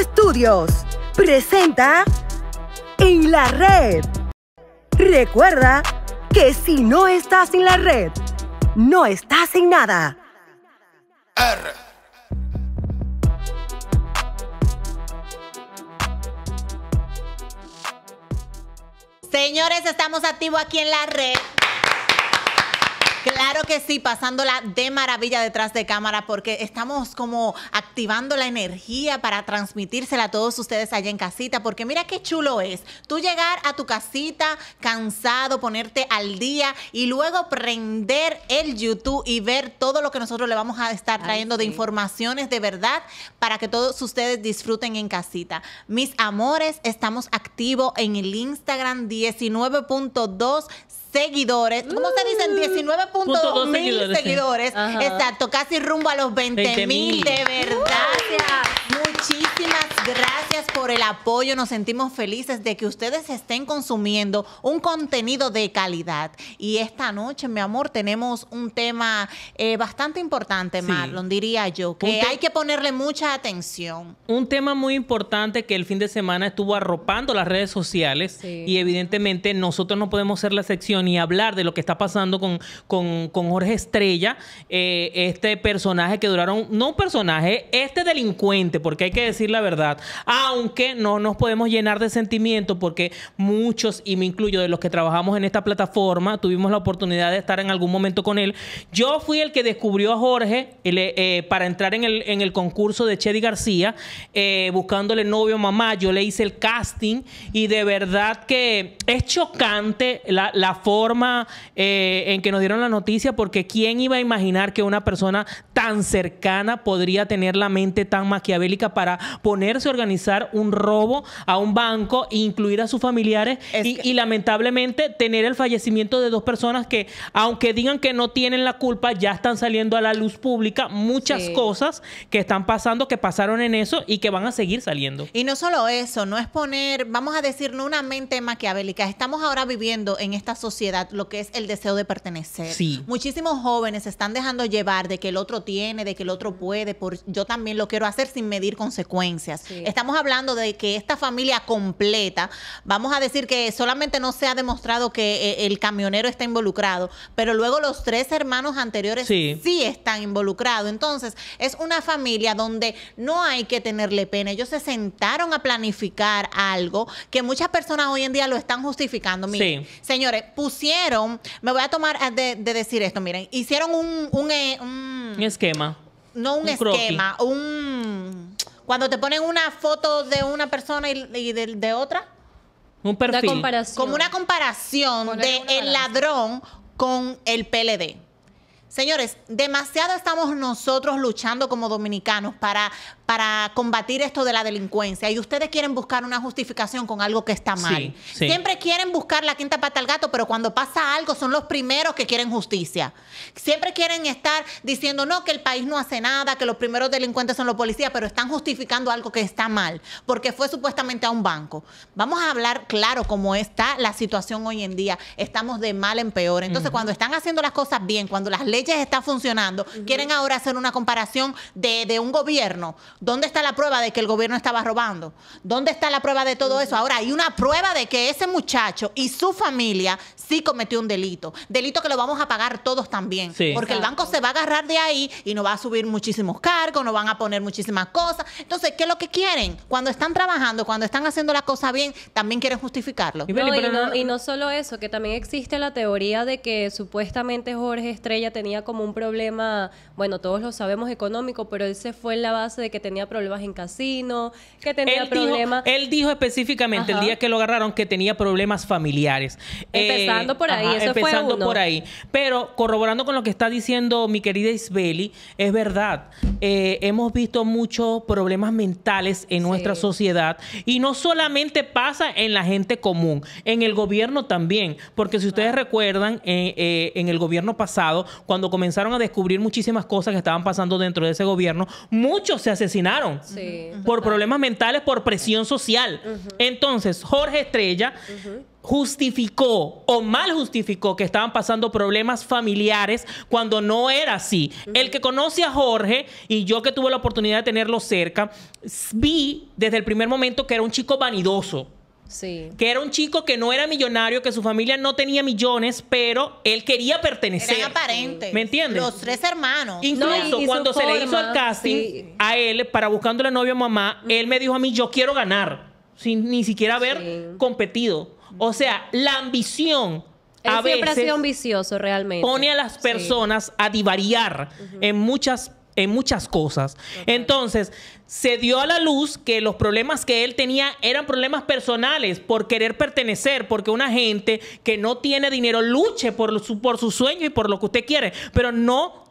Estudios presenta En la Red. Recuerda que si no estás en la red, no estás en nada. R. Señores, estamos activos aquí en la red. Claro que sí, pasándola de maravilla detrás de cámara porque estamos como activando la energía para transmitírsela a todos ustedes allá en casita porque mira qué chulo es tú llegar a tu casita cansado, ponerte al día y luego prender el YouTube y ver todo lo que nosotros le vamos a estar trayendo de informaciones de verdad para que todos ustedes disfruten en casita. Mis amores, estamos activos en el Instagram 19.2 seguidores. ¿Cómo se dicen? 19.2 mil seguidores, seguidores. Exacto, casi rumbo a los 20 mil. 20,000. De verdad. Muchísimas gracias por el apoyo. Nos sentimos felices de que ustedes estén consumiendo un contenido de calidad. Y esta noche, mi amor, tenemos un tema eh, bastante importante, Sí. Marlon, diría yo, que hay que ponerle mucha atención. Un tema muy importante que el fin de semana estuvo arropando las redes sociales Sí. y evidentemente nosotros no podemos ser la sección y hablar de lo que está pasando con, con, con Jorge Estrella, eh, este personaje que duraron, no un personaje, este delincuente, porque hay que decir la verdad, aunque no nos podemos llenar de sentimiento porque muchos, y me incluyo de los que trabajamos en esta plataforma, tuvimos la oportunidad de estar en algún momento con él. Yo fui el que descubrió a Jorge el, eh, para entrar en el, en el concurso de Chedi García, eh, buscándole novio mamá. Yo le hice el casting y de verdad que es chocante la, la forma eh, en que nos dieron la noticia, porque ¿quién iba a imaginar que una persona tan cercana podría tener la mente tan maquiavélica para ponerse a organizar un robo a un banco e incluir a sus familiares Es y, que- y lamentablemente tener el fallecimiento de dos personas que, aunque digan que no tienen la culpa, ya están saliendo a la luz pública muchas Sí. cosas que están pasando, que pasaron en eso y que van a seguir saliendo. Y no solo eso, no es poner, vamos a decir, no una mente maquiavélica. Estamos ahora viviendo en esta sociedad lo que es el deseo de pertenecer. Sí. Muchísimos jóvenes se están dejando llevar de que el otro tiene, de que el otro puede, por yo también lo quiero hacer sin medir consecuencias. Sí. Estamos hablando de que esta familia completa, vamos a decir que solamente no se ha demostrado que eh, el camionero está involucrado, pero luego los tres hermanos anteriores Sí. sí están involucrados. Entonces, es una familia donde no hay que tenerle pena. Ellos se sentaron a planificar algo que muchas personas hoy en día lo están justificando. Miren, Sí. señores, pusieron, me voy a tomar eh, de, de decir esto, miren, hicieron un, un, eh, un- Un esquema. no un, un croquis. esquema, un... Cuando te ponen una foto de una persona y, y de, de otra, Un Una perfil. comparación. como una comparación Poner de una el balanza. ladrón con el PLD. Señores, demasiado estamos nosotros luchando como dominicanos para, para combatir esto de la delincuencia y ustedes quieren buscar una justificación con algo que está mal. Sí, sí. Siempre quieren buscar la quinta pata al gato, pero cuando pasa algo son los primeros que quieren justicia. Siempre quieren estar diciendo, no, que el país no hace nada, que los primeros delincuentes son los policías, pero están justificando algo que está mal, porque fue supuestamente a un banco. Vamos a hablar claro cómo está la situación hoy en día. Estamos de mal en peor. Entonces, cuando están haciendo las cosas bien, cuando las leyes están funcionando, quieren ahora hacer una comparación de, de un gobierno. ¿Dónde está la prueba de que el gobierno estaba robando? ¿Dónde está la prueba de todo eso? Ahora, hay una prueba de que ese muchacho y su familia sí cometió un delito. Delito que lo vamos a pagar todos también. Sí. Porque el banco se va a agarrar de ahí y nos va a subir muchísimos cargos, nos van a poner muchísimas cosas. Entonces, ¿qué es lo que quieren? Cuando están trabajando, cuando están haciendo la cosa bien, también quieren justificarlo. No, no- y no solo eso, que también existe la teoría de que supuestamente Jorge Estrella tenía como un problema, bueno, todos lo sabemos económico, pero él se fue en la base de que tenía problemas en casino, que tenía Él dijo, problemas... él dijo específicamente el Ajá. día que lo agarraron que tenía problemas familiares. Eh, Empezando por ahí, eso fue empezando por ahí. Pero corroborando con lo que está diciendo mi querida Isbeli, es verdad. eh, hemos visto muchos problemas mentales en nuestra sociedad y no solamente pasa en la gente común, en el gobierno también. Porque si ustedes recuerdan, eh, eh, en el gobierno pasado, cuando comenzaron a descubrir muchísimas cosas que estaban pasando dentro de ese gobierno, muchos se asesinaron Sí, por problemas mentales, por presión social. Entonces, Jorge Estrella justificó o mal justificó que estaban pasando problemas familiares cuando no era así. El que conoce a Jorge y yo que tuve la oportunidad de tenerlo cerca, vi desde el primer momento que era un chico vanidoso. Sí. Que era un chico que no era millonario, que su familia no tenía millones, pero él quería pertenecer. Eran aparentes. ¿Me entiendes? Los tres hermanos. Incluso No, cuando se le hizo el casting sí. a él para buscando la novia mamá, él me dijo a mí, yo quiero ganar, sin ni siquiera haber Sí. competido. O sea, la ambición Él a siempre ha veces sido ambicioso realmente. pone a las Sí. personas a divariar en muchas en muchas cosas. Entonces, se dio a la luz que los problemas que él tenía eran problemas personales por querer pertenecer, porque una gente que no tiene dinero luche por su, por su sueño y por lo que usted quiere, pero no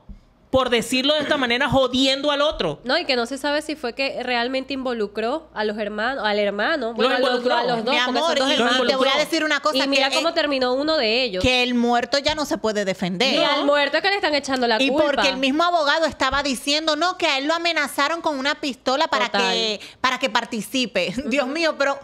por decirlo de esta manera jodiendo al otro. No, y que no se sabe si fue que realmente involucró a los hermanos, al hermano, bueno, a los, involucró. a los dos, Mi porque amor, son dos y hermanos. te voy a decir una cosa. y mira que, cómo terminó uno de ellos. que el muerto ya no se puede defender. Y al muerto que le están echando la Y culpa. porque el mismo abogado estaba diciendo, no, que a él lo amenazaron con una pistola para Total. que para que participe. Dios mío, pero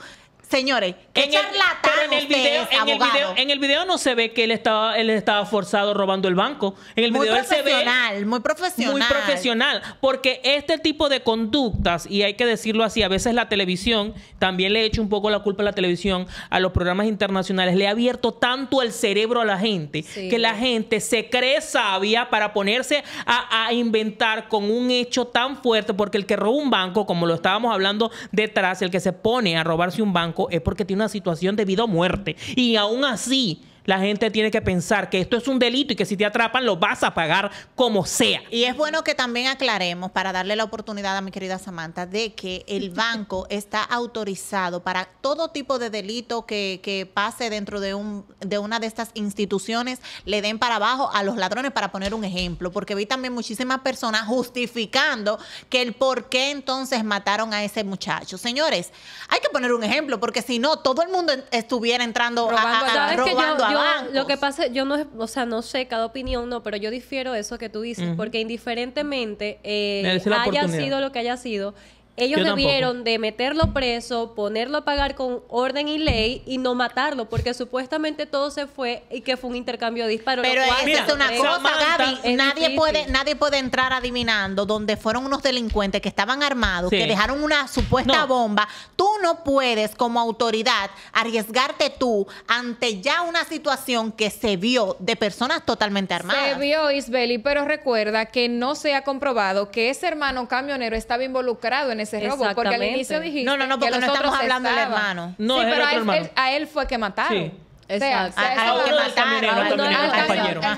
señores, qué En el, charlatán pero en el, usted video, es, en, el video, en el video no se ve que él estaba, él estaba forzado robando el banco. En el muy video él se ve profesional, muy profesional. muy profesional. Porque este tipo de conductas, y hay que decirlo así, a veces la televisión, también le he hecho un poco la culpa a la televisión, a los programas internacionales, le ha abierto tanto el cerebro a la gente, Sí. que la gente se cree sabia para ponerse a, a inventar con un hecho tan fuerte, porque el que roba un banco, como lo estábamos hablando detrás, el que se pone a robarse un banco es porque tiene una situación de vida o muerte. Y aún así, la gente tiene que pensar que esto es un delito y que si te atrapan lo vas a pagar como sea. Y es bueno que también aclaremos, para darle la oportunidad a mi querida Samantha, de que el banco está autorizado para todo tipo de delito que, que pase dentro de, un, de una de estas instituciones, le den para abajo a los ladrones, para poner un ejemplo. Porque vi también muchísimas personas justificando que el por qué entonces mataron a ese muchacho. Señores, hay que poner un ejemplo, porque si no, todo el mundo estuviera entrando a- Robando a, a- ¿Sabes que yo, robando a yo- bancos. lo que pasa, yo no, o sea, no sé cada opinión, no, pero yo difiero eso que tú dices, porque indiferentemente eh, haya sido lo que haya sido, ellos Yo tampoco. debieron de meterlo preso, ponerlo a pagar con orden y ley y no matarlo, porque supuestamente todo se fue y que fue un intercambio de disparos. Pero cual- Mira, es una cosa, Samantha- Gaby. Es Nadie difícil. puede, nadie puede entrar adivinando donde fueron unos delincuentes que estaban armados, Sí. que dejaron una supuesta No. bomba. Tú no puedes, como autoridad, arriesgarte tú ante ya una situación que se vio de personas totalmente armadas. Se vio Isbeli, pero recuerda que no se ha comprobado que ese hermano camionero estaba involucrado en ese robo. Porque al Exactamente. inicio dijiste No, no, no, que porque los no estamos hablando del hermano. No, sí, es el pero a otro él, hermano. él- a él fue que mataron. Sí. Exacto. sea, A- a que mataron, camionero, a el camionero, el el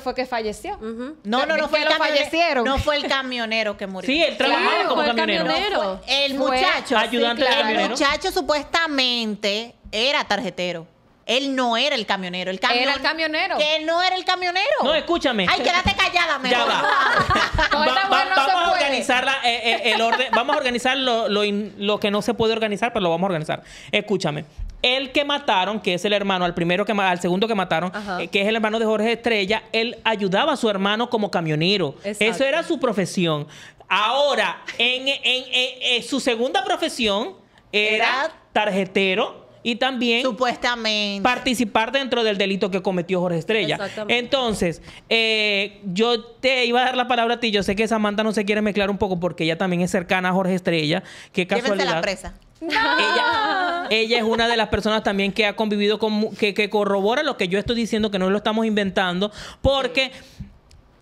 fue que falleció. Ujú. No, no, no Que fue el camionero. fallecieron. No fue el camionero que murió. Sí, él trabajaba Claro, como fue el camionero. camionero. El Fue muchacho. ayudante de claro. El muchacho supuestamente era tarjetero. Él no era el camionero. El camion- Era el camionero. Que él no era el camionero. No, escúchame. Ay, quédate callada, mejor. Ya va. Va- va- no se vamos a organizar la- eh, eh, el orden. Vamos a organizar lo, lo in- lo que no se puede organizar, pero lo vamos a organizar. Escúchame. El que mataron, que es el hermano, al primero que al segundo que mataron, eh, que es el hermano de Jorge Estrella, él ayudaba a su hermano como camionero. Exacto. Eso era su profesión. Ahora, en, en- en- en su segunda profesión era Era- tarjetero y también Supuestamente. participar dentro del delito que cometió Jorge Estrella. Exactamente. Entonces, eh, yo te iba a dar la palabra a ti. Yo sé que Samantha no se quiere mezclar un poco porque ella también es cercana a Jorge Estrella. Qué Llévense casualidad. la presa. Ella, ella es una de las personas también que ha convivido con, que, que corrobora lo que yo estoy diciendo, que no lo estamos inventando, porque,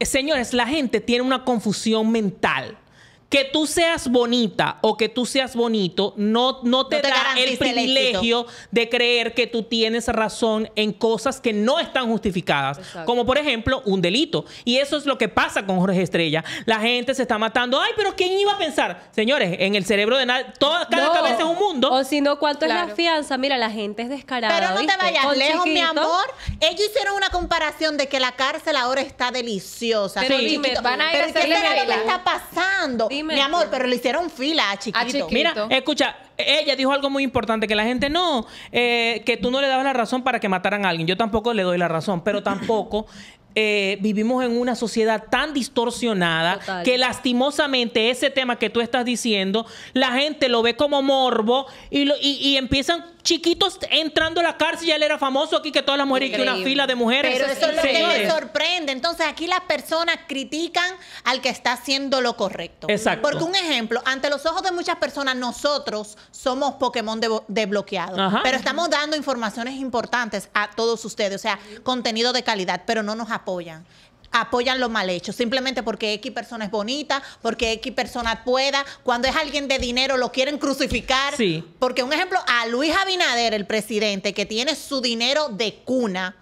señores, la gente tiene una confusión mental. Que tú seas bonita o que tú seas bonito no, no te, No te da el el privilegio de creer que tú tienes razón en cosas que no están justificadas. Exacto. Como por ejemplo un delito. Y eso es lo que pasa con Jorge Estrella. La gente se está matando. Ay, pero ¿quién iba a pensar? Señores, en el cerebro de nadie, toda, cada No. cabeza es un mundo. O si no, ¿cuánto es la fianza? Mira, la gente es descarada. Pero no te vayas lejos, mi amor. Ellos hicieron una comparación de que la cárcel ahora está deliciosa. Pero dime, van a ir pero a está pasando? Dime mi amor, pero le hicieron fila a chiquito. chiquito. Mira, escucha, ella dijo algo muy importante, que la gente no, eh, que tú no le dabas la razón para que mataran a alguien. Yo tampoco le doy la razón, pero tampoco eh, vivimos en una sociedad tan distorsionada Total. que lastimosamente ese tema que tú estás diciendo, la gente lo ve como morbo y, lo- y, y empiezan chiquitos entrando a la cárcel, ya él era famoso aquí, que todas las mujeres, y que una fila de mujeres. Pero eso es lo que me sorprende. Entonces, aquí las personas critican al que está haciendo lo correcto. Exacto. Porque un ejemplo, ante los ojos de muchas personas, nosotros somos Pokémon de- desbloqueados. Ajá. Pero estamos dando informaciones importantes a todos ustedes, o sea, contenido de calidad, pero no nos apoyan. Apoyan lo mal hecho, simplemente porque X persona es bonita, porque X persona pueda. Cuando es alguien de dinero, lo quieren crucificar. Sí. Porque un ejemplo, a Luis Abinader, el presidente, que tiene su dinero de cuna,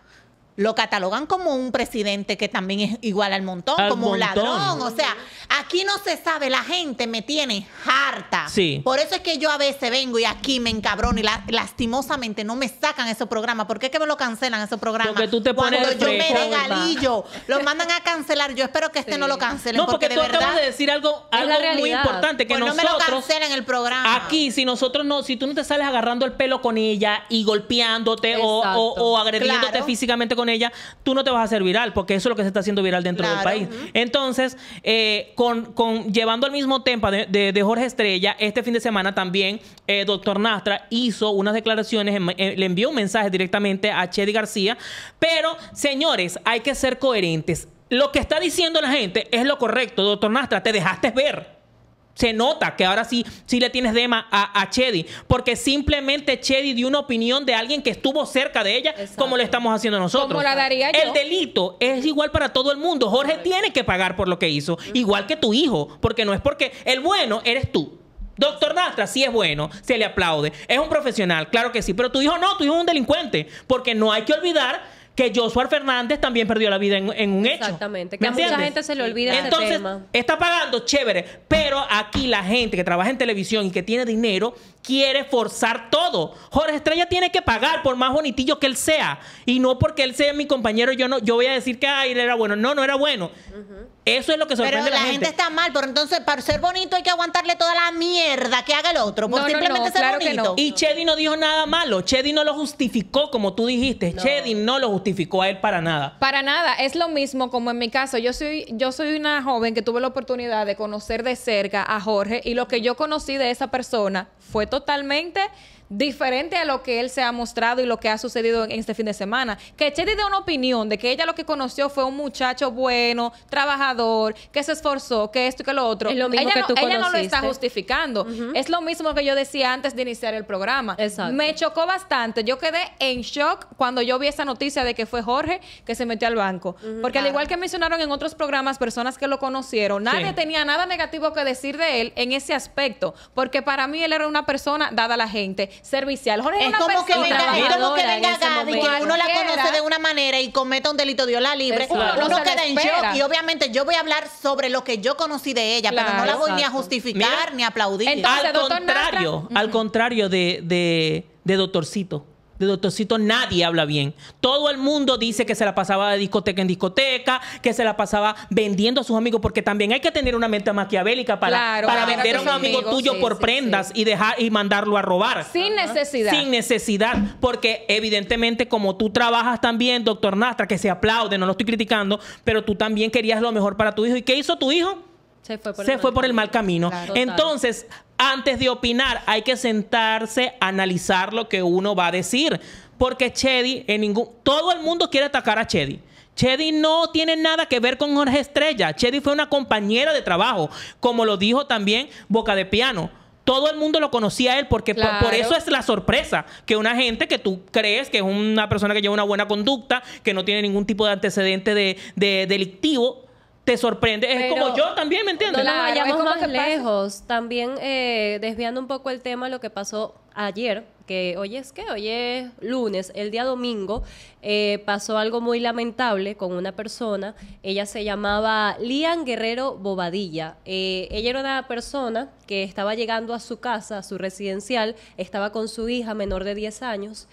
lo catalogan como un presidente que también es igual al montón, Al como un ladrón. O sea, aquí no se sabe, la gente me tiene harta. Sí. Por eso es que yo a veces vengo y aquí me encabrono y la- lastimosamente no me sacan esos programas. ¿Por qué que me lo cancelan esos programas? Porque tú te pones Cuando yo me fresco, dé galillo, lo mandan a cancelar. Yo espero que este Sí. no lo cancelen. No, porque, porque, tú de verdad. acabas de decir algo, Es muy importante, que pues no me lo nosotros... cancelen el programa. Aquí, si nosotros no, si tú no te sales agarrando el pelo con ella y golpeándote o, Exacto. o- o agrediéndote Claro. físicamente con ella, tú no te vas a hacer viral, porque eso es lo que se está haciendo viral dentro Claro. del país. Entonces, eh, con, con- llevando al mismo tema de, de- de Jorge Estrella, este fin de semana también, eh, doctor Nastra hizo unas declaraciones, en- le envió un mensaje directamente a Chedi García, pero, señores, hay que ser coherentes. Lo que está diciendo la gente es lo correcto, doctor Nastra, te dejaste ver. Se nota que ahora sí, sí le tienes dema a, a Chedi, porque simplemente Chedi dio una opinión de alguien que estuvo cerca de ella, Exacto. como lo estamos haciendo nosotros. Como la daría yo. El delito es igual para todo el mundo. Jorge tiene que pagar por lo que hizo, igual que tu hijo, porque no es porque el bueno eres tú. Doctor Nastra sí es bueno, se le aplaude, es un profesional, claro que sí, pero tu hijo no, tu hijo es un delincuente, porque no hay que olvidar que Joshua Fernández también perdió la vida en, en un hecho. Exactamente, ¿Me que a mucha gente se le olvida ese Entonces, tema. está pagando, chévere, pero aquí la gente que trabaja en televisión y que tiene dinero quiere forzar todo. Jorge Estrella tiene que pagar por más bonitillo que él sea. Y no porque él sea mi compañero, yo no, yo voy a decir que ay, él era bueno. No, no era bueno. Eso es lo que Pero sorprende la a la gente. está mal, pero entonces para ser bonito hay que aguantarle toda la mierda que haga el otro, por No, simplemente no, ser claro que bonito. no. Y Chedi no dijo nada malo. Chedi no lo justificó como tú dijiste. Chedi no lo justificó a él para nada. Para nada, es lo mismo como en mi caso. Yo soy, yo soy una joven que tuve la oportunidad de conocer de cerca a Jorge y lo que yo conocí de esa persona fue totalmente diferente a lo que él se ha mostrado y lo que ha sucedido en este fin de semana. Que Chedi dé una opinión de que ella lo que conoció fue un muchacho bueno, trabajador, que se esforzó, que esto y que lo otro. Es lo mismo ella que no, tú ella no lo está justificando. Es lo mismo que yo decía antes de iniciar el programa. Exacto. Me chocó bastante. Yo quedé en shock cuando yo vi esa noticia de que fue Jorge que se metió al banco. Porque al igual que mencionaron en otros programas, personas que lo conocieron, nadie Sí. tenía nada negativo que decir de él en ese aspecto. Porque para mí él era una persona dada a la gente, servicial. Jorge Es una como que venga, es como que venga que uno la conoce de una manera y cometa un delito Dios la libre. Exacto. Uno No se le queda en shock. Y obviamente yo voy a hablar sobre lo que yo conocí de ella, pero no la voy ni a justificar Mira, ni a aplaudir. entonces- al contrario, Nastra- al contrario de, de, de Doctorcito. De Doctorcito nadie habla bien. Todo el mundo dice que se la pasaba de discoteca en discoteca, que se la pasaba vendiendo a sus amigos, porque también hay que tener una mente maquiavélica para, Claro, para vender a un amigo tuyo sí, por sí, prendas y dejar y mandarlo a robar. sin necesidad. Sin necesidad, porque evidentemente como tú trabajas también, doctor Nastra, que se aplaude, no lo estoy criticando, pero tú también querías lo mejor para tu hijo. ¿Y qué hizo tu hijo? Se fue por se el fue mal por el mal camino. Claro. Entonces, antes de opinar, hay que sentarse, analizar lo que uno va a decir. Porque Chedi, en ningún. Todo el mundo quiere atacar a Chedi. Chedi no tiene nada que ver con Jorge Estrella. Chedi fue una compañera de trabajo, como lo dijo también Boca de Piano. Todo el mundo lo conocía a él porque por- eso es la sorpresa. Que una gente que tú crees que es una persona que lleva una buena conducta, que no tiene ningún tipo de antecedente de, de delictivo, te sorprende. es Pero como yo también, ¿me entiendes? No nos Claro, es vayamos como más pasa- lejos. También eh, desviando un poco el tema, lo que pasó ayer, que hoy es que hoy es lunes, el día domingo, eh, pasó algo muy lamentable con una persona. Ella se llamaba Lian Guerrero Bobadilla. Eh, ella era una persona que estaba llegando a su casa, a su residencial, estaba con su hija menor de 10 años.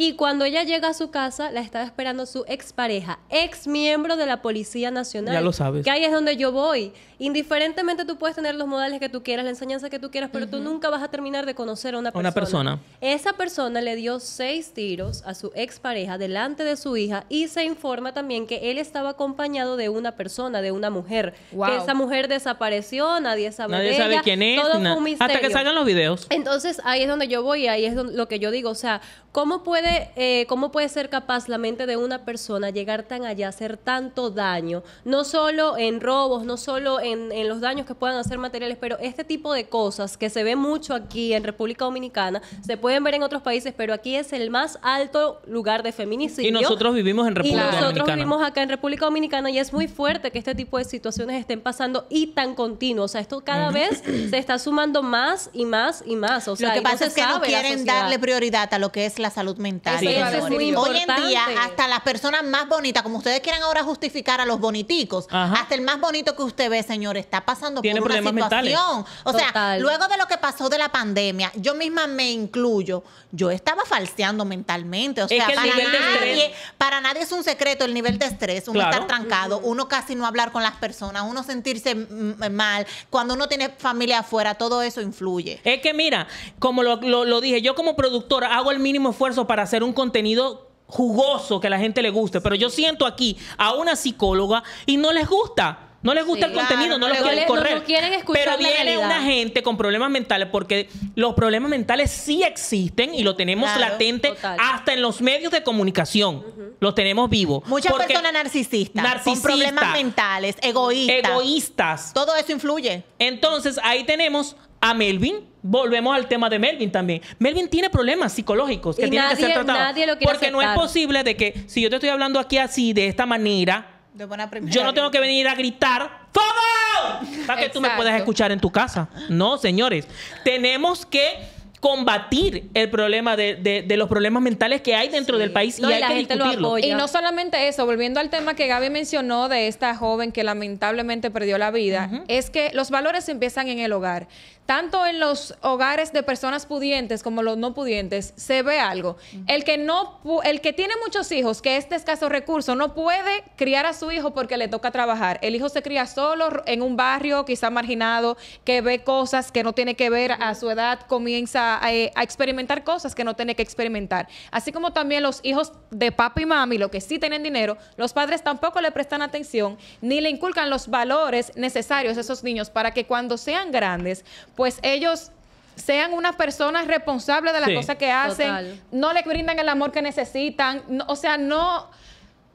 Y cuando ella llega a su casa, la estaba esperando su expareja, ex miembro de la Policía Nacional. Ya lo sabes. Que ahí es donde yo voy. Indiferentemente tú puedes tener los modales que tú quieras, la enseñanza que tú quieras, pero tú nunca vas a terminar de conocer a una persona. Una persona? Esa persona le dio seis tiros a su expareja delante de su hija y se informa también que él estaba acompañado de una persona, de una mujer. Wow. Que esa mujer desapareció, nadie sabe Nadie de sabe ella, quién es. todo ni nada. fue un Hasta que salgan los videos. Entonces ahí es donde yo voy, ahí es donde- lo que yo digo, o sea, ¿cómo puede, eh, ¿cómo puede ser capaz la mente de una persona llegar tan allá, hacer tanto daño? No solo en robos, no solo en, en los daños que puedan hacer materiales, pero este tipo de cosas que se ve mucho aquí en República Dominicana, se pueden ver en otros países, pero aquí es el más alto lugar de feminicidio. Y nosotros vivimos en Y República nosotros Dominicana. vivimos acá en República Dominicana y es muy fuerte que este tipo de situaciones estén pasando y tan continuo. O sea, esto cada vez se está sumando más y más y más. O sea, lo que y no pasa se es que no quieren darle prioridad a lo que es la salud mental. Eso Y es eso muy Hoy en día, hasta las personas más bonitas, como ustedes quieren ahora justificar a los boniticos, Ajá. hasta el más bonito que usted ve, señor, está pasando Tiene por una mentales. situación. O sea, Total. luego de lo que pasó de la pandemia, yo misma me incluyo, yo estaba falseando mentalmente. O Es sea, que para nadie, para nadie es un secreto el nivel de estrés, uno Claro. estar trancado, uno casi no hablar con las personas, uno sentirse mal, cuando uno tiene familia afuera, todo eso influye. Es que mira, como lo, lo- lo dije, yo como productora hago el mínimo esfuerzo para hacer un contenido jugoso que a la gente le guste, pero yo siento aquí a una psicóloga y no les gusta. No les gusta Sí, el contenido, claro, no no lo le- quieren no- no correr. quieren escuchar Pero viene una gente con problemas mentales porque los problemas mentales sí existen y lo tenemos Claro, latente total. hasta en los medios de comunicación. Los tenemos vivos. Muchas personas narcisistas, con narcisista, problemas mentales, egoístas. egoístas. Todo eso influye. Entonces ahí tenemos a Melvin. Volvemos al tema de Melvin también. Melvin tiene problemas psicológicos que Y tienen que ser tratados. nadie lo quiere porque no es posible de que si yo te estoy hablando aquí así, de esta manera, De buena primera yo no tengo que venir a gritar ¡Favor! Para que tú me puedas escuchar en tu casa. No, señores. Tenemos que combatir el problema de, de- de los problemas mentales que hay dentro del país No, y y hay la que gente lo discutirlo. apoya. Y no solamente eso, volviendo al tema que Gaby mencionó de esta joven que lamentablemente perdió la vida, es que los valores empiezan en el hogar. Tanto en los hogares de personas pudientes como los no pudientes, se ve algo. El que no pu- el que tiene muchos hijos, que es de escasos recursos, no puede criar a su hijo porque le toca trabajar. El hijo se cría solo en un barrio quizá marginado, que ve cosas que no tiene que ver a su edad, comienza a, eh, a experimentar cosas que no tiene que experimentar. Así como también los hijos de papi y mami, los que sí tienen dinero, los padres tampoco le prestan atención ni le inculcan los valores necesarios a esos niños para que cuando sean grandes, pues ellos sean unas personas responsables de las Sí. cosas que hacen, Total. no le brindan el amor que necesitan, no- o sea, no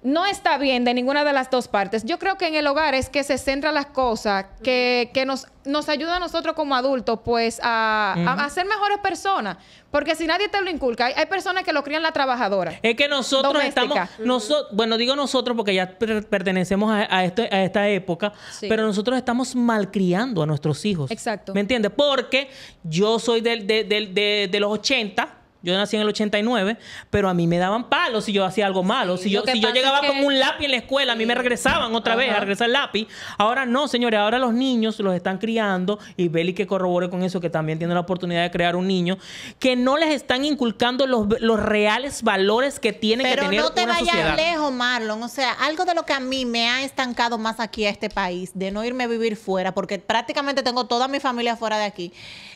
no está bien de ninguna de las dos partes. Yo creo que en el hogar es que se centran las cosas que, que nos, nos ayuda a nosotros como adultos, pues, a, a- a ser mejores personas. Porque si nadie te lo inculca, hay, hay personas que lo crían la trabajadora. Es que nosotros Doméstica. estamos, noso- bueno, digo nosotros porque ya per- pertenecemos a, a este- a esta época, Sí. pero nosotros estamos malcriando a nuestros hijos. Exacto. ¿Me entiendes? Porque yo soy del- de, del- de- de los 80. Yo nací en el 89, pero a mí me daban palos si yo hacía algo malo. si yo, si yo llegaba es que- con un lápiz en la escuela, a mí me regresaban otra vez a regresar el lápiz. Ahora no, señores, ahora los niños los están criando y Beli que corrobore con eso, que también tiene la oportunidad de crear un niño, que no les están inculcando los, los reales valores que tiene que Pero tener no te una vayas sociedad. lejos, Marlon. O sea, algo de lo que a mí me ha estancado más aquí a este país, de no irme a vivir fuera, porque prácticamente tengo toda mi familia fuera de aquí,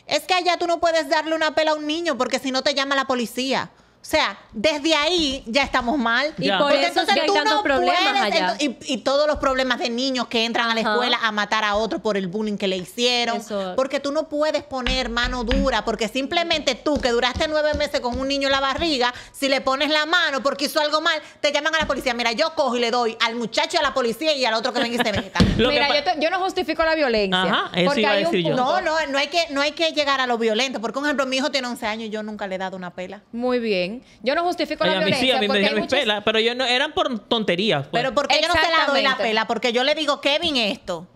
es que allá tú no puedes darle una pela a un niño porque si no te llama la policía. O sea, desde ahí ya estamos mal. Y por Porque eso es que hay tú tantos problemas puedes, allá. ento- y, y todos los problemas de niños que entran a la Ajá. escuela a matar a otro por el bullying que le hicieron. Eso. Porque tú no puedes poner mano dura, porque simplemente tú que duraste nueve meses con un niño en la barriga, si le pones la mano porque hizo algo mal, te llaman a la policía. Mira, yo cojo y le doy al muchacho y a la policía y al otro que venga y se meta. Lo que Mira, pa- yo, te- yo no justifico la violencia. Ajá, eso porque iba a hay un decir yo. punto. No, no, no hay, que, no hay que llegar a lo violento. Porque, por ejemplo, mi hijo tiene 11 años y yo nunca le he dado una pela. Muy bien. Yo no justifico Ay, la a mí violencia. sí, a mí me porque dieron muchas- pelas, pero yo no, eran por tonterías. pues. Pero porque yo no se la doy la pela, porque yo le digo, Kevin, esto.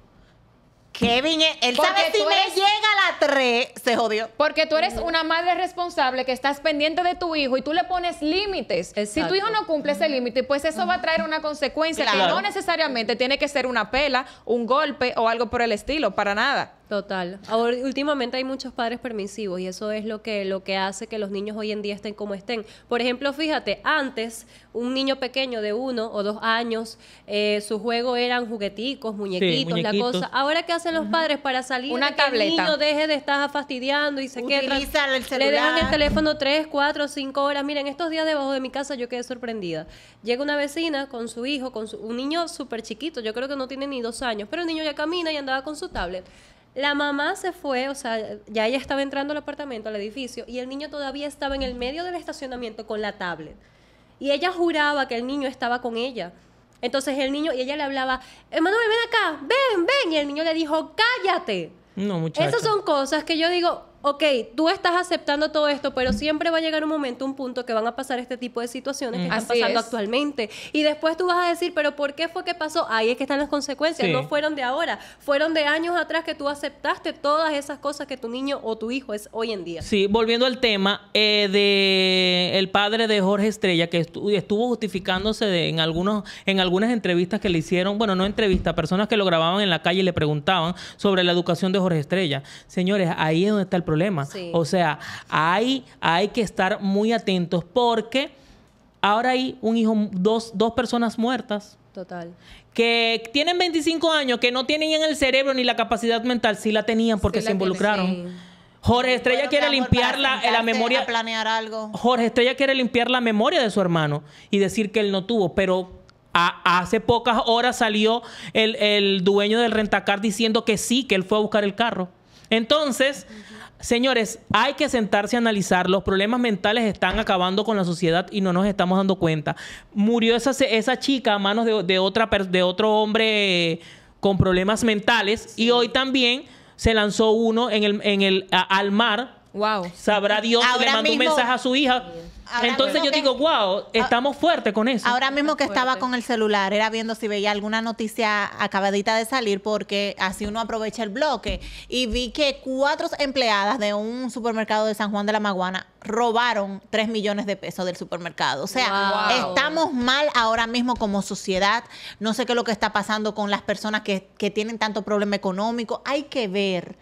Kevin, eh, él Porque sabe si me eres- llega a la 3, se jodió. Porque tú eres una madre responsable que estás pendiente de tu hijo y tú le pones límites. Si tu hijo no cumple ese límite, pues eso va a traer una consecuencia Claro. que no necesariamente tiene que ser una pela, un golpe o algo por el estilo, para nada. Total. Ahora, últimamente hay muchos padres permisivos y eso es lo que, lo que hace que los niños hoy en día estén como estén. Por ejemplo, fíjate, antes un niño pequeño de uno o dos años, eh, su juego eran jugueticos, muñequitos, la muñequitos. cosa. Ahora, ¿qué hacen los padres para salir? Una de que tableta. el niño deje de estar fastidiando y se el Le dejan el teléfono tres, cuatro, cinco horas. Miren, estos días debajo de mi casa yo quedé sorprendida. Llega una vecina con su hijo, con su, un niño súper chiquito, yo creo que no tiene ni dos años, pero el niño ya camina y andaba con su tablet. La mamá se fue, o sea, ya ella estaba entrando al apartamento, al edificio, y el niño todavía estaba en el medio del estacionamiento con la tablet. Y ella juraba que el niño estaba con ella. Entonces el niño, y ella le hablaba, Emanuel, ven acá, ven, ven. Y el niño le dijo, cállate. No, muchachos. Esas son cosas que yo digo, ok, tú estás aceptando todo esto, pero siempre va a llegar un momento, un punto que van a pasar este tipo de situaciones que están Así pasando es. actualmente. Y después tú vas a decir, pero ¿por qué fue que pasó? Ahí es que están las consecuencias, Sí. no fueron de ahora, fueron de años atrás que tú aceptaste todas esas cosas que tu niño o tu hijo es hoy en día. Sí, volviendo al tema eh, de el padre de Jorge Estrella que estu- estuvo justificándose de- en algunos en algunas entrevistas que le hicieron, bueno, no entrevistas, personas que lo grababan en la calle y le preguntaban sobre la educación de Jorge Estrella. Señores, ahí es donde está el problema. Sí. O sea, hay hay que estar muy atentos porque ahora hay un hijo dos dos personas muertas Total. que tienen 25 años, que no tienen en el cerebro ni la capacidad mental, sí la tenían porque Sí se la involucraron. sí. Jorge Estrella Bueno, quiere amor, limpiar la, la memoria. A planear algo. Jorge Estrella quiere limpiar la memoria de su hermano y decir que él no tuvo, pero a- hace pocas horas salió el, el dueño del rentacar diciendo que sí, que él fue a buscar el carro. Entonces, señores, hay que sentarse a analizar. Los problemas mentales están acabando con la sociedad y no nos estamos dando cuenta. Murió esa, esa chica a manos de, de otra, de otro hombre con problemas mentales y hoy también se lanzó uno en el, en el, a- al mar Wow. Sabrá Dios, Ahora le mandó un mismo- mensaje a su hija. Entonces yo que- digo, wow, estamos fuertes con eso. Ahora mismo que estaba con el celular, era viendo si veía alguna noticia acabadita de salir, porque así uno aprovecha el bloque. Y vi que cuatro empleadas de un supermercado de San Juan de la Maguana robaron 3 millones de pesos del supermercado. O sea, Wow. estamos mal ahora mismo como sociedad. No sé qué es lo que está pasando con las personas que, que tienen tanto problema económico. Hay que ver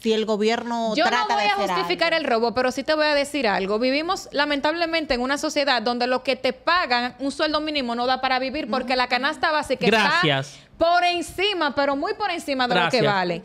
si el gobierno Yo trata no voy de a justificar algo. el robo, pero sí te voy a decir algo. Vivimos lamentablemente en una sociedad donde lo que te pagan, un sueldo mínimo, no da para vivir porque la canasta básica Gracias. está por encima, pero muy por encima de lo que vale.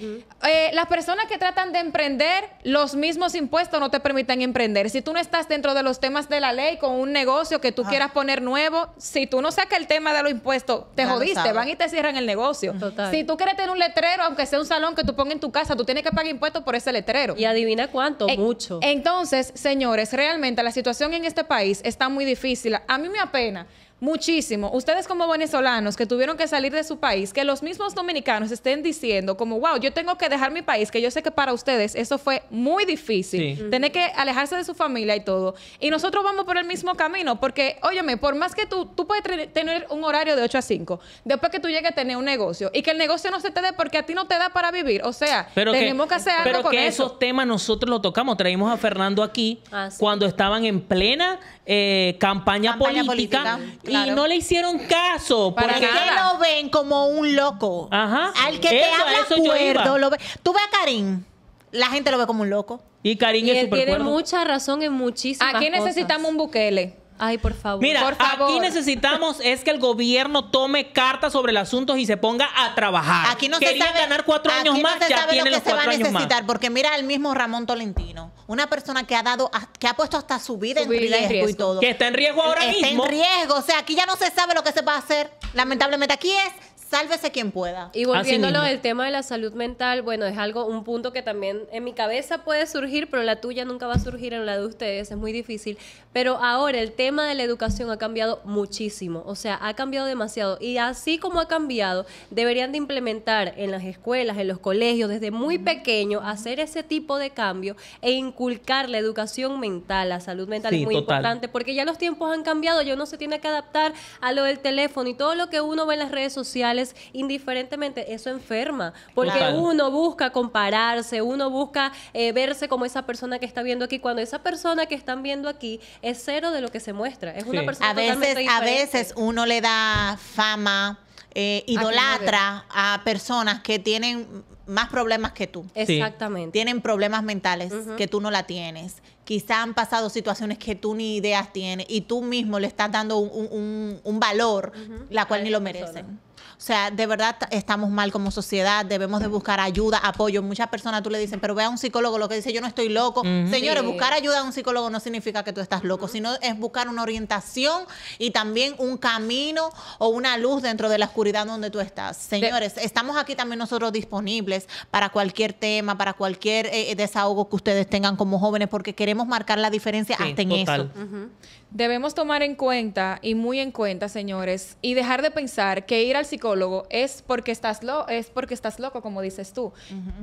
Eh, las personas que tratan de emprender, los mismos impuestos no te permiten emprender. Si tú no estás dentro de los temas de la ley con un negocio que tú quieras poner nuevo, si tú no sacas el tema de los impuestos, te Ya jodiste, van y te cierran el negocio. Total. Si tú quieres tener un letrero, aunque sea un salón que tú pongas en tu casa, tú tienes que pagar impuestos por ese letrero. Y adivina cuánto, Eh, mucho. Entonces, señores, realmente la situación en este país está muy difícil. A mí me apena muchísimo. Ustedes como venezolanos que tuvieron que salir de su país, que los mismos dominicanos estén diciendo como, wow, yo tengo que dejar mi país, que yo sé que para ustedes eso fue muy difícil. Sí. Tener que alejarse de su familia y todo. Y nosotros vamos por el mismo camino, porque, óyeme, por más que tú, tú puedes tener un horario de 8 a 5, después que tú llegues a tener un negocio y que el negocio no se te dé porque a ti no te da para vivir. O sea, Pero tenemos que, hacer algo pero con que eso. esos temas nosotros los tocamos. Traímos a Fernando aquí Ah, sí. cuando estaban en plena eh, campaña, Campaña política, política, y no le hicieron caso. Para porque- ¿Por qué nada. lo ven como un loco? Ajá. Al que te Eso, habla eso cuerdo, lo ve. Tú ves a Karim, la gente lo ve como un loco. Y Karim Y es súper tiene cuerdo. mucha razón en muchísimas Aquí cosas. necesitamos un Bukele. Ay, por favor. Mira, Por favor. aquí necesitamos es que el gobierno tome cartas sobre el asunto y se ponga a trabajar. Aquí no Querían se sabe ganar cuatro aquí años no más, se ya sabe lo tienen que los se va cuatro a más. necesitar, porque mira el mismo Ramón Tolentino, una persona que ha dado, que ha puesto hasta su vida, Su en, vida en riesgo y todo. Que está en riesgo ahora Está mismo. en riesgo, o sea, aquí ya no se sabe lo que se va a hacer. Lamentablemente aquí es sálvese quien pueda. Y volviendo a lo mismo. del tema de la salud mental, bueno, es algo, un punto que también en mi cabeza puede surgir, pero la tuya nunca va a surgir en la de ustedes, es muy difícil. Pero ahora el tema de la educación ha cambiado muchísimo, o sea, ha cambiado demasiado. Y así como ha cambiado, deberían de implementar en las escuelas, en los colegios, desde muy pequeño, hacer ese tipo de cambio e inculcar la educación mental, la salud mental Sí, es muy total. importante porque ya los tiempos han cambiado, ya uno se tiene que adaptar a lo del teléfono y todo lo que uno ve en las redes sociales, indiferentemente, eso enferma, porque Total. uno busca compararse, uno busca eh, verse como esa persona que está viendo aquí, cuando esa persona que están viendo aquí es cero de lo que se muestra, es una Sí. persona A veces, totalmente a veces uno le da fama, eh, idolatra a personas que tienen más problemas que tú. Exactamente. Tienen problemas mentales que tú no la tienes. Quizá han pasado situaciones que tú ni ideas tienes y tú mismo le estás dando un, un- un- un valor la cual A ni lo persona. O sea, de verdad estamos mal como sociedad, debemos de buscar ayuda, apoyo. Muchas personas tú le dicen, pero ve a un psicólogo, lo que dice yo no estoy loco. Señores, Sí. buscar ayuda a un psicólogo no significa que tú estás loco, sino es buscar una orientación y también un camino o una luz dentro de la oscuridad donde tú estás. Señores, estamos aquí también nosotros disponibles para cualquier tema, para cualquier eh, desahogo que ustedes tengan como jóvenes, porque queremos marcar la diferencia Sí, hasta en total. eso. Debemos tomar en cuenta y muy en cuenta, señores, y dejar de pensar que ir al psicólogo es porque estás lo es porque estás loco, como dices tú.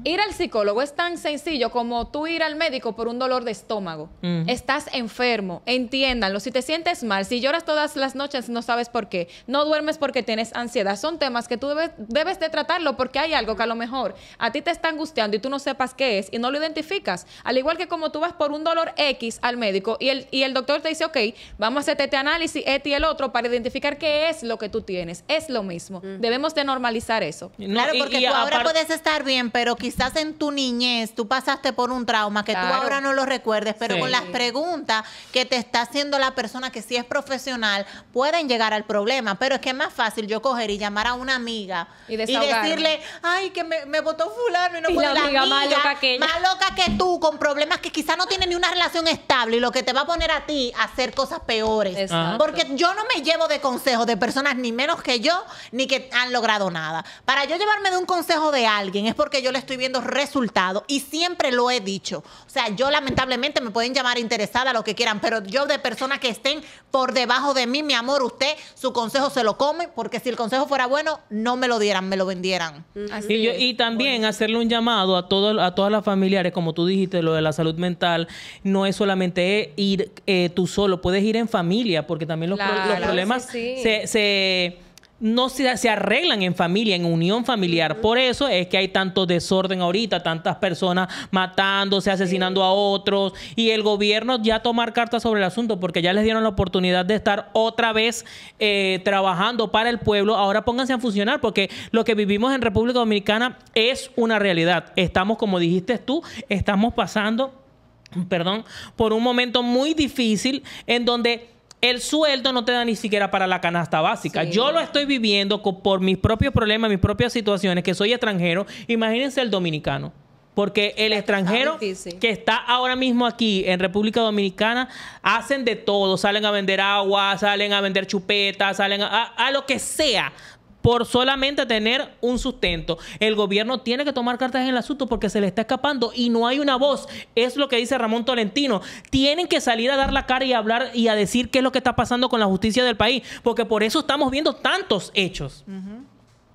Ir al psicólogo es tan sencillo como tú ir al médico por un dolor de estómago. Estás enfermo, entiéndanlo. Si te sientes mal, si lloras todas las noches, no sabes por qué. No duermes porque tienes ansiedad. Son temas que tú debes, debes de tratarlo porque hay algo que a lo mejor a ti te está angustiando y tú no sepas qué es y no lo identificas. Al igual que como tú vas por un dolor X al médico y el, y el doctor te dice, ok, vamos a hacerte este análisis, este y el otro para identificar qué es lo que tú tienes. Es lo mismo. Debemos de normalizar eso. No, Claro, porque y tú ahora puedes estar bien, pero quizás en tu niñez tú pasaste por un trauma que tú ahora no lo recuerdes, pero Sí. con las preguntas que te está haciendo la persona que sí es profesional pueden llegar al problema. Pero es que es más fácil yo coger y llamar a una amiga Y decirle, ay, que me, me votó fulano y no Y puedo la amiga más loca que ella. más loca que tú, con problemas que quizás no tiene ni una relación estable y lo que te va a poner a ti a hacer cosas peores. Exacto. Porque yo no me llevo de consejos de personas ni menos que yo, ni que han logrado nada. Para yo llevarme de un consejo de alguien es porque yo le estoy viendo resultados y siempre lo he dicho. O sea, yo lamentablemente me pueden llamar interesada, lo que quieran, pero yo de personas que estén por debajo de mí, mi amor, usted su consejo se lo come, porque si el consejo fuera bueno, no me lo dieran, me lo vendieran. Así Y, yo- es. y también hacerle un llamado a todo, a todas las familiares, como tú dijiste, lo de la salud mental, no es solamente ir eh, tú solo, puedes ir en familia, porque también los, pro- Claro. los problemas Sí, sí. se, se- no se, se arreglan en familia, en unión familiar. Por eso es que hay tanto desorden ahorita, tantas personas matándose, asesinando a otros, y el gobierno ya tomar cartas sobre el asunto, porque ya les dieron la oportunidad de estar otra vez eh, trabajando para el pueblo. Ahora pónganse a funcionar, porque lo que vivimos en República Dominicana es una realidad. Estamos, como dijiste tú, estamos pasando perdón, por un momento muy difícil en donde el sueldo no te da ni siquiera para la canasta básica. Sí. Yo lo estoy viviendo por mis propios problemas, mis propias situaciones, que soy extranjero. Imagínense el dominicano. Porque el extranjero que está ahora mismo aquí en República Dominicana hacen de todo. Salen a vender agua, salen a vender chupetas, salen a, a- a lo que sea por solamente tener un sustento. El gobierno tiene que tomar cartas en el asunto porque se le está escapando y no hay una voz. Es lo que dice Ramón Tolentino. Tienen que salir a dar la cara y hablar y a decir qué es lo que está pasando con la justicia del país, porque por eso estamos viendo tantos hechos.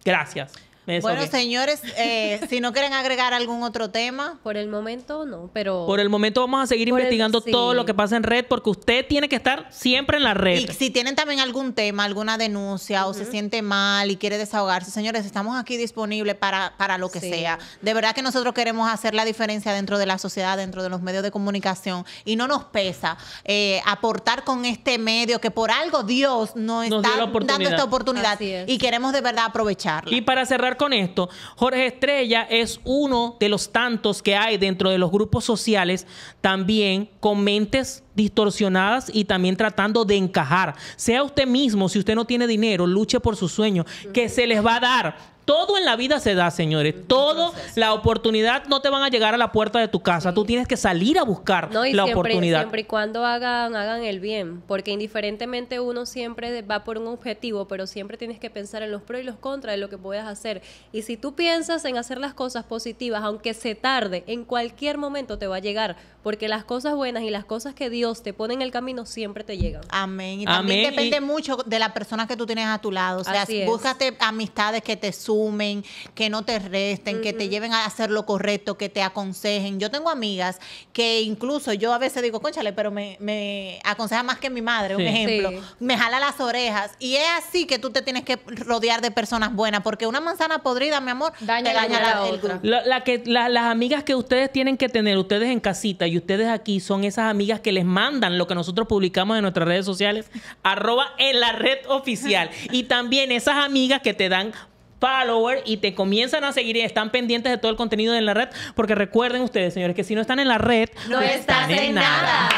Gracias. Me Bueno, señores, eh, si no quieren agregar algún otro tema, Por el momento no, pero Por el momento vamos a seguir Por el- investigando sí. todo lo que pasa en red porque usted tiene que estar siempre en la red. Y si tienen también algún tema, alguna denuncia o se siente mal y quiere desahogarse, señores, estamos aquí disponibles para, para lo que Sí. sea. De verdad que nosotros queremos hacer la diferencia dentro de la sociedad, dentro de los medios de comunicación y no nos pesa eh, aportar con este medio que por algo Dios nos, está dando esta oportunidad es. y queremos de verdad aprovecharla. Y para cerrar con esto, Jorge Estrella es uno de los tantos que hay dentro de los grupos sociales también con mentes distorsionadas y también tratando de encajar. Sea usted mismo, si usted no tiene dinero, luche por su sueño, que se les va a dar. Todo en la vida se da, señores. Todo, la oportunidad no te van a llegar a la puerta de tu casa. Tú tienes que salir a buscar No, y la siempre, oportunidad. siempre y cuando hagan, hagan el bien, porque indiferentemente uno siempre va por un objetivo, pero siempre tienes que pensar en los pros y los contras de lo que puedas hacer. Y si tú piensas en hacer las cosas positivas, aunque se tarde, en cualquier momento te va a llegar, porque las cosas buenas y las cosas que Dios te pone en el camino siempre te llegan. Amén. Y también Amén. depende Y- mucho de la persona que tú tienes a tu lado. O sea, Así es. búscate amistades que te sumen, que no te resten, que te lleven a hacer lo correcto, que te aconsejen. Yo tengo amigas que incluso yo a veces digo, conchale, pero me, me aconseja más que mi madre, un Sí. ejemplo. Sí. Me jala las orejas. Y es así que tú te tienes que rodear de personas buenas, porque una manzana podrida, mi amor, Daña te la daña otra. la, el otra. grupo. La, la que, la- las amigas que ustedes tienen que tener, ustedes en casita y ustedes aquí, son esas amigas que les mandan lo que nosotros publicamos en nuestras redes sociales, arroba en la red oficial. Y también esas amigas que te dan follower y te comienzan a seguir y están pendientes de todo el contenido en la red. Porque recuerden ustedes, señores, que si no están en la red, No estás en nada.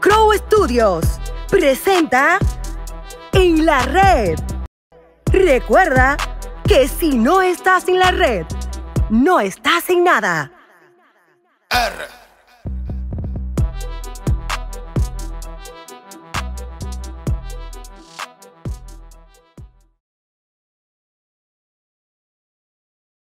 Crow Studios presenta En la Red. Recuerda que si no estás en la red, no estás en nada. R.